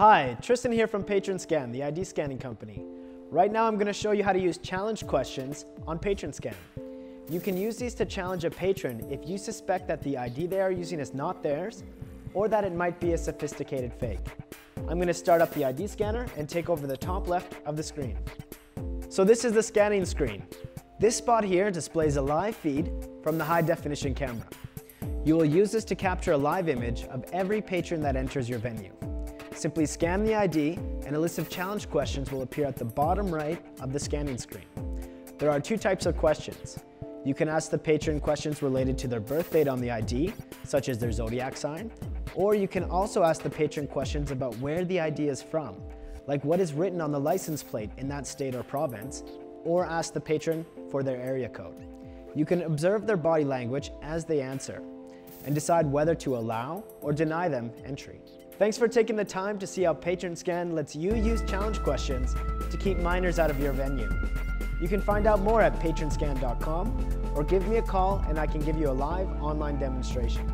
Hi, Tristan here from Patron Scan, the ID scanning company. Right now I'm going to show you how to use challenge questions on Patron Scan. You can use these to challenge a patron if you suspect that the ID they are using is not theirs or that it might be a sophisticated fake. I'm going to start up the ID scanner and take over the top left of the screen. So this is the scanning screen. This spot here displays a live feed from the high definition camera. You will use this to capture a live image of every patron that enters your venue. Simply scan the ID and a list of challenge questions will appear at the bottom right of the scanning screen. There are two types of questions. You can ask the patron questions related to their birth date on the ID, such as their zodiac sign, or you can also ask the patron questions about where the ID is from, like what is written on the license plate in that state or province, or ask the patron for their area code. You can observe their body language as they answer and decide whether to allow or deny them entry. Thanks for taking the time to see how Patron Scan lets you use challenge questions to keep minors out of your venue. You can find out more at patronscan.com or give me a call and I can give you a live online demonstration.